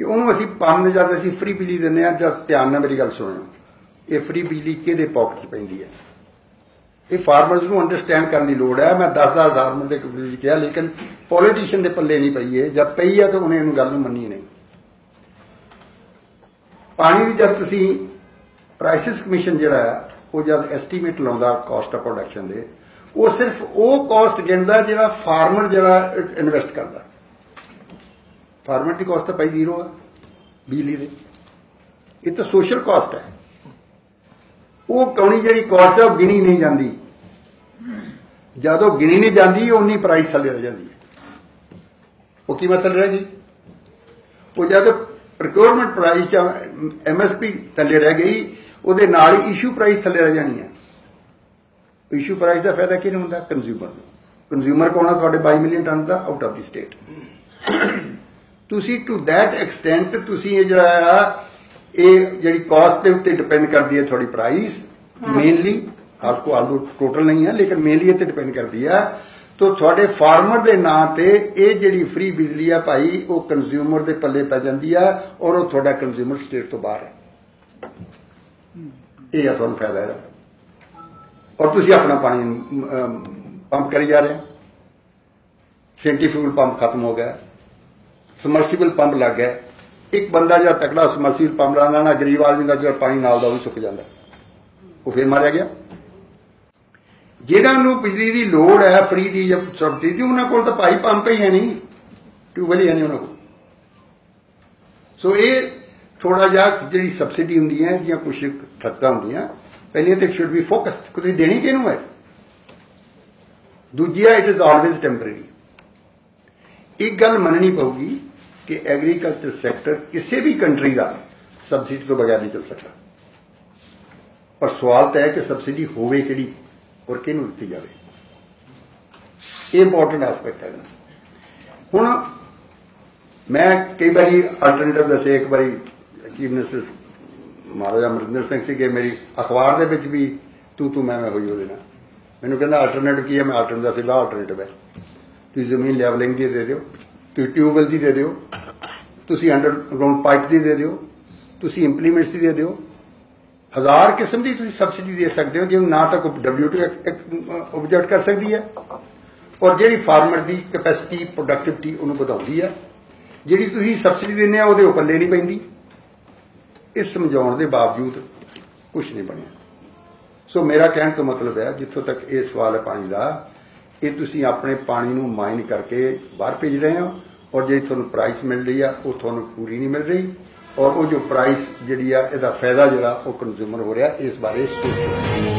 ਕਿ ਉਹਨੂੰ ਅਸੀਂ ਪੰਜ ਜਦ ਅਸੀਂ ਫ੍ਰੀ ਬਿਜਲੀ ਦਿੰਦੇ ਆ ਜਦ ਧਿਆਨ ਨਾਲ ਮੇਰੀ ਗੱਲ ਸੁਣਿਓ। ਇਹ ਫ੍ਰੀ ਬਿਜਲੀ ਕਿਹਦੇ ਪਾਕਟ 'ਚ ਪੈਂਦੀ ਹੈ? ਇਹ ਫਾਰਮਰਸ ਨੂੰ ਅੰਡਰਸਟੈਂਡ ਕਰਨ ਦੀ ਲੋੜ ਹੈ। ਮੈਂ 10-10000 ਦੇ ਬਿਜਲੀ ਕਿਹਾ, ਲੇਕਿਨ ਪੋਲੀਟੀਸ਼ੀਅਨ ਦੇ ਪੱਲੇ ਨਹੀਂ ਪਈ ਹੈ ਜਦ ਪਈ ਹੈ ਤਾਂ ਉਹਨੇ ਇਹਨੂੰ ਗੱਲ ਨੂੰ ਮੰਨੀ ਨਹੀਂ। ਪਾਣੀ ਦੀ ਜਦ ਤੁਸੀਂ ਪ੍ਰਾਈਸਿਸ ਕਮਿਸ਼ਨ ਜਿਹੜਾ ਹੈ, ਉਹ ਜਦ ਐਸਟੀਮੇਟ ਲਾਉਂਦਾ ਕਾਸਟ ਆਫ ਪ੍ਰੋਡਕਸ਼ਨ ਦੇ, ਉਹ ਸਿਰਫ ਉਹ ਕਾਸਟ ਗਿਣਦਾ ਜਿਹੜਾ ਫਾਰਮਰ ਜਿਹੜਾ ਇਨਵੈਸਟ ਕਰਦਾ। ਫਾਰਮੈਲਿਟੀ ਦੀ ਕਾਸਟ ਤਾਂ ਭਾਈ ਜ਼ੀਰੋ ਹੈ ਬਿਜਲੀ ਦੇ। ਇਹ ਤਾਂ ਸੋਸ਼ਲ ਕਾਸਟ ਹੈ। ਉਹ ਕੌਣੀ ਜਿਹੜੀ ਕਾਸਟ ਹੈ, ਉਹ ਗਿਣੀ ਨਹੀਂ ਜਾਂਦੀ। ਜਦੋਂ ਗਿਣੀ ਨਹੀਂ ਜਾਂਦੀ ਉਨੀ ਪ੍ਰਾਈਸ ਥੱਲੇ ਰਹਿ ਜਾਂਦੀ ਹੈ। ਉਹ ਕੀ ਮਤਲਬ ਗਈ? ਉਹ ਜਦ ਪ੍ਰੋਕਿਉਰਮੈਂਟ ਪ੍ਰਾਈਸ ਜਾਂ ਐਮਐਸਪੀ ਥੱਲੇ ਰਹਿ ਗਈ, ਉਹਦੇ ਨਾਲ ਹੀ ਇਸ਼ੂ ਪ੍ਰਾਈਸ ਥੱਲੇ ਰਹਿ ਜਾਣੀ ਹੈ। ਇਸ਼ੂ ਪ੍ਰਾਈਸ ਦਾ ਫਾਇਦਾ ਕਿਹਨੂੰ ਹੁੰਦਾ? ਕੰਜ਼ਿਊਮਰ ਨੂੰ। ਕੰਜ਼ਿਊਮਰ ਕੌਣ ਆ, ਤੁਹਾਡੇ 22 ਮਿਲੀਅਨ ਟਨ ਦਾ ਆਊਟ ਆਫ ਦੀ ਸਟੇਟ ਤੁਸੀਂ ਟੂ ਦੈਟ ਐਕਸਟੈਂਟ ਤੁਸੀਂ ਇਹ ਜਿਹੜਾ ਆ ਇਹ ਜਿਹੜੀ ਕਾਸਟ ਦੇ ਉੱਤੇ ਡਿਪੈਂਡ ਕਰਦੀ ਹੈ ਤੁਹਾਡੀ ਪ੍ਰਾਈਸ ਮੇਨਲੀ ਆਪਕੋ ਆਲੂ ਟੋਟਲ ਨਹੀਂ ਹੈ ਲੇਕਿਨ ਮੇਨਲੀ ਇਹ ਤੇ ਡਿਪੈਂਡ ਕਰਦੀ ਹੈ ਤੋ ਤੁਹਾਡੇ ਫਾਰਮਰ ਦੇ ਨਾਂ ਤੇ ਇਹ ਜਿਹੜੀ ਫ੍ਰੀ ਬਿਜਲੀ ਆ ਭਾਈ ਉਹ ਕੰਜ਼ਿਊਮਰ ਦੇ ਪੱਲੇ ਪੈ ਜਾਂਦੀ ਆ ਔਰ ਉਹ ਤੁਹਾਡਾ ਕੰਜ਼ਿਊਮਰ ਸਟੇਟ ਤੋਂ ਬਾਹਰ ਹੈ। ਇਹ ਆ ਤੁਹਾਨੂੰ ਫਾਇਦਾ ਹੈ ਔਰ ਤੁਸੀਂ ਆਪਣਾ ਪਾਣੀ ਪੰਪ ਕਰੀ ਜਾ ਰਹੇ ਹੋ। ਸੈਂਟਰੀਫਿਊਗਲ ਪੰਪ ਖਤਮ ਹੋ ਗਿਆ। ਸਮਰਸੀਬਲ ਪੰਪ ਲੱਗ ਗਿਆ। ਇੱਕ ਬੰਦਾ ਜਿਹੜਾ ਤਕੜਾ ਸਮਰਸੀਬਲ ਪੰਪ ਲਾਉਂਦਾ ਨਾ, ਗਰੀਬ ਆਦਮੀ ਦਾ ਜਿਹੜਾ ਪਾਣੀ ਨਾਲ ਦਾ ਉਹ ਵੀ ਸੁੱਕ ਜਾਂਦਾ। ਉਹ ਫੇਰ ਮਾਰਿਆ ਗਿਆ। ਜਿਹਨਾਂ ਨੂੰ ਬਿਜਲੀ ਦੀ ਲੋੜ ਹੈ, ਫ੍ਰੀ ਦੀ ਜਾਂ ਸਬਸਿਡੀ ਦੀ, ਉਹਨਾਂ ਕੋਲ ਤਾਂ ਭਾਈ ਪੰਪ ਹੀ ਹੈ ਨਹੀਂ। ਟਿਊਬਲ ਹੀ ਹੈ ਨਹੀਂ ਉਹਨਾਂ ਕੋਲ। ਸੋ ਇਹ ਥੋੜਾ ਜਿਹਾ ਜਿਹੜੀ ਸਬਸਿਡੀ ਹੁੰਦੀ ਹੈ ਜਾਂ ਕੁਝ ਖਰਚਾ ਹੁੰਦੀਆਂ, ਪਹਿਲੇ ਤੇ ਸ਼ੁੱਡ ਬੀ ਫੋਕਸਡ ਕੋਈ ਦੇਣੀ ਕਿਹਨੂੰ ਹੈ? ਦੂਜੀ ਹੈ ਇਟ ਇਜ਼ ਆਲਵੇਜ਼ ਟੈਂਪਰੇਰੀ ਇੱਕ ਗੱਲ ਮੰਨਣੀ ਪਊਗੀ ਕਿ ਐਗਰੀਕਲਚਰ ਸੈਕਟਰ ਕਿਸੇ ਵੀ ਕੰਟਰੀ ਦਾ ਸਬਸਿਡੀ ਤੋਂ ਬਗੈਰ ਨਹੀਂ ਚੱਲ ਸਕਦਾ। ਪਰ ਸਵਾਲ ਤਾਂ ਹੈ ਕਿ ਸਬਸਿਡੀ ਹੋਵੇ ਕਿਹੜੀ ਔਰ ਕਿਹਨੂੰ ਦਿੱਤੀ ਜਾਵੇ। ਇਹ ਇੰਪੋਰਟੈਂਟ ਐਸਪੈਕਟ ਹੈ। ਹੁਣ ਮੈਂ ਕਈ ਵਾਰੀ ਅਲਟਰਨੇਟਿਵ ਦੱਸੇ, ਇੱਕ ਵਾਰੀ ਚੀਫ ਮਿਨਿਸਟਰ ਮਹਾਰਾਜਾ ਅਮਰਿੰਦਰ ਸਿੰਘ ਸੀਗੇ, ਮੇਰੀ ਅਖਬਾਰ ਦੇ ਵਿੱਚ ਵੀ ਤੂੰ ਤੂੰ ਮੈਂ ਮੈਂ ਹੋਈ ਉਹਦੇ ਨਾਲ। ਮੈਨੂੰ ਕਹਿੰਦਾ ਅਲਟਰਨੇਟਿਵ ਕੀ ਹੈ? ਮੈਂ ਅਲਟਰਨੇਟਿਵ ਦਾ ਸਿੱਧਾ ਅਲਟਰਨੇਟਿਵ ਹੈ। ਤੁਸੀਂ ਜ਼ਮੀਨ ਲੈਵਲਿੰਗ ਦੀ ਦੇ ਦਿਓ, ਤੁਸੀਂ ਟਿਊਬਵੈਲ ਦੀ ਦੇ ਦਿਓ ਤੁਸੀਂ ਅੰਡਰਗਰਾਉਂਡ ਪਾਈਪ ਦੀ ਦੇ ਦਿਓ, ਤੁਸੀਂ ਇੰਪਲੀਮੈਂਟਸ ਦੀ ਦੇ ਦਿਓ। ਹਜ਼ਾਰ ਕਿਸਮ ਦੀ ਤੁਸੀਂ ਸਬਸਿਡੀ ਦੇ ਸਕਦੇ ਹੋ ਜਿਹਨੂੰ ਨਾ ਤਾਂ ਕੋਈ ਡਬਲਯੂਟੀ ਆਬਜੈਕਟ ਕਰ ਸਕਦੀ ਹੈ। ਔਰ ਜਿਹੜੀ ਫਾਰਮਰ ਦੀ ਕੈਪੈਸਿਟੀ ਪ੍ਰੋਡਕਟਿਵਿਟੀ ਉਹਨੂੰ ਵਧਾਉਂਦੀ ਹੈ। ਜਿਹੜੀ ਤੁਸੀਂ ਸਬਸਿਡੀ ਦਿੰਦੇ ਆ ਉਹਦੇ ਉੱਪਰ ਨਹੀਂ ਪੈਂਦੀ। ਇਹ ਸਮਝਾਉਣ ਦੇ ਬਾਵਜੂਦ ਕੁਝ ਨਹੀਂ ਬਣਿਆ। ਸੋ ਮੇਰਾ ਕਹਿਣ ਤੋਂ ਮਤਲਬ ਹੈ, ਜਿੱਥੋਂ ਤੱਕ ਇਹ ਸਵਾਲ ਹੈ ਪਾਣੀ ਦਾ, ਇਹ ਤੁਸੀਂ ਆਪਣੇ ਪਾਣੀ ਨੂੰ ਮਾਈਨ ਕਰਕੇ ਬਾਹਰ ਭੇਜ ਰਹੇ ਹੋ ਔਰ ਜਿਹੜੀ ਤੁਹਾਨੂੰ ਪ੍ਰਾਈਸ ਮਿਲ ਰਹੀ ਆ, ਉਹ ਤੁਹਾਨੂੰ ਪੂਰੀ ਨਹੀਂ ਮਿਲ ਰਹੀ ਔਰ ਉਹ ਜੋ ਪ੍ਰਾਈਸ ਜਿਹੜੀ ਆ, ਇਹਦਾ ਫਾਇਦਾ ਜਿਹੜਾ ਉਹ ਕੰਜ਼ਿਊਮਰ ਹੋ ਰਿਹਾ ਇਸ ਬਾਰੇ ਸੋਚੋ।